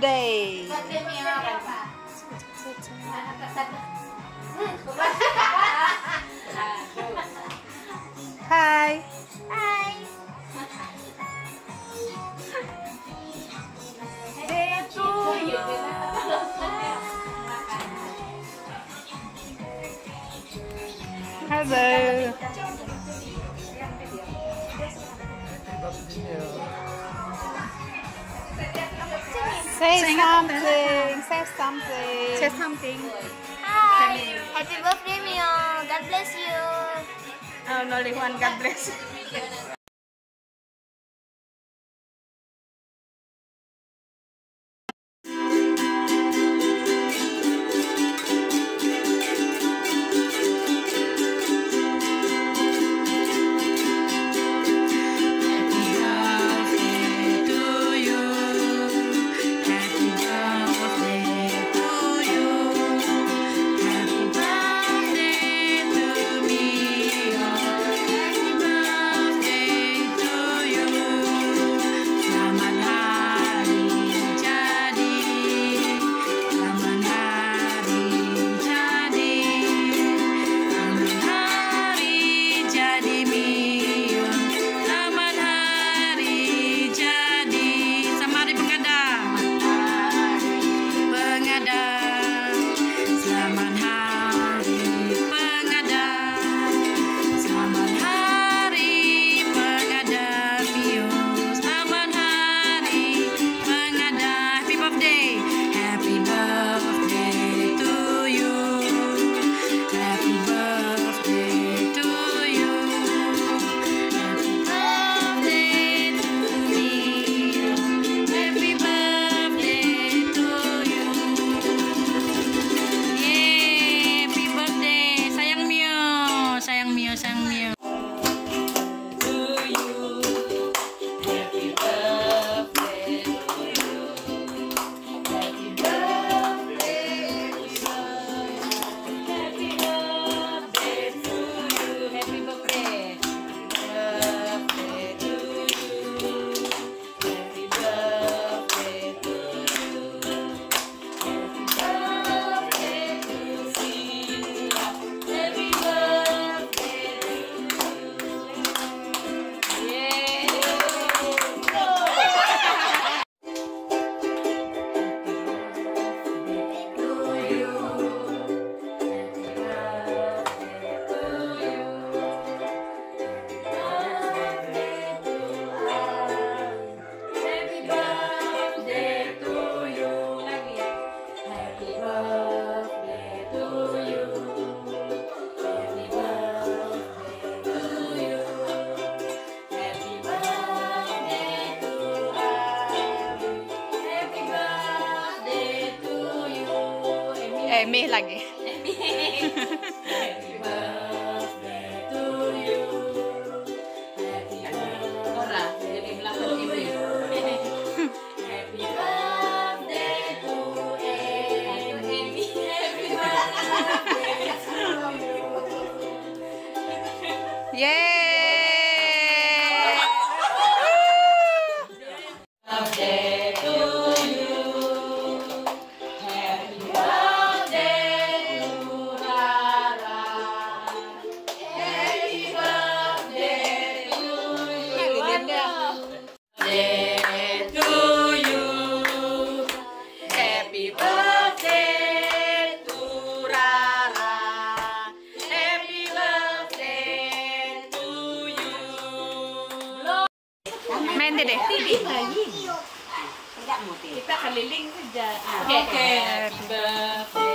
birthday. Say something. Say something. Say something. Hi. Happy birthday Mio. God bless you. Oh, only one. God bless. MBA lagi. Main deh. Kita keliling saja. Oke. Happy birthday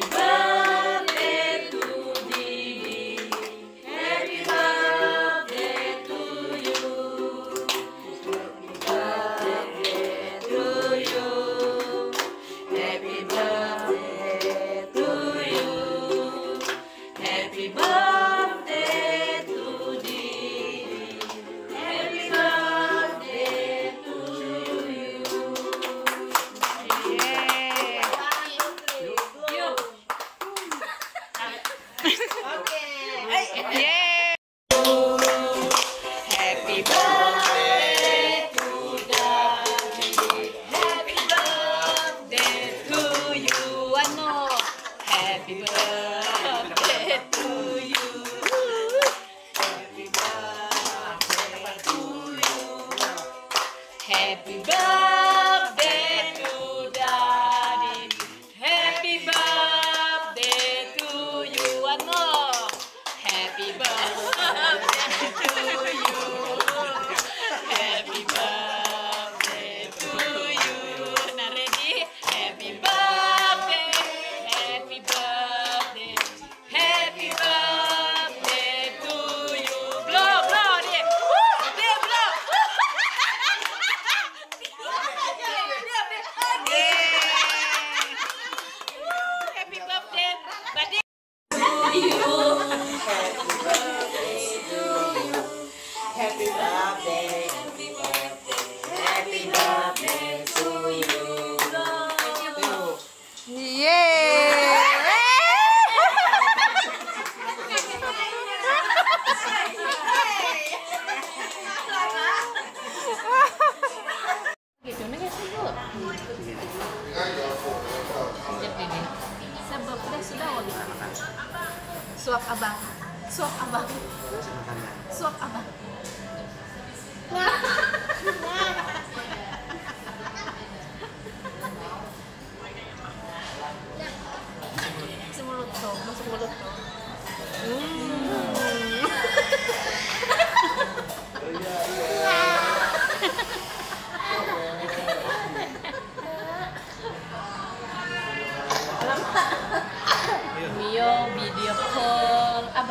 Happy. Happy birthday to Daddy. Happy birthday to you. One more. Happy birthday to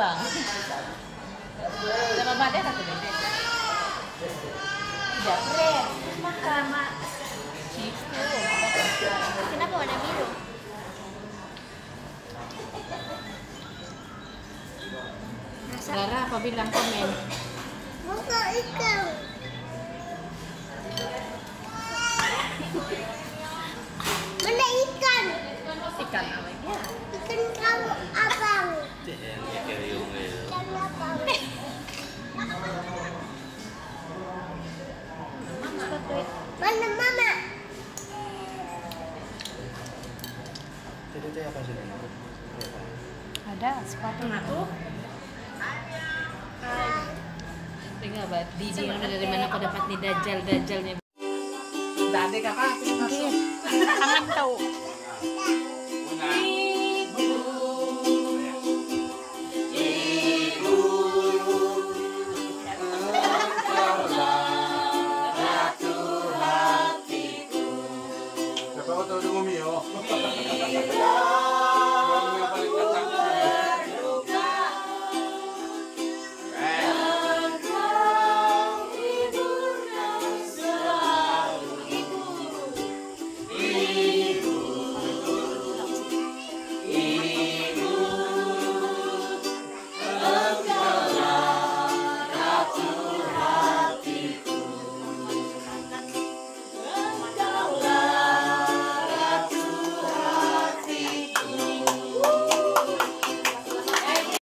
abang. Sama Made satu deh. Tidak keren. Makan mak. Gitu. Kenapa warna biru? Lara apa bilang komen? Buka ikan. Jadi itu apa sih? Ada sepatu. Tinggal bat Didi mana dari mana kau dapat nih dajal dajalnya? Tidak ada kakak. Kangen tahu.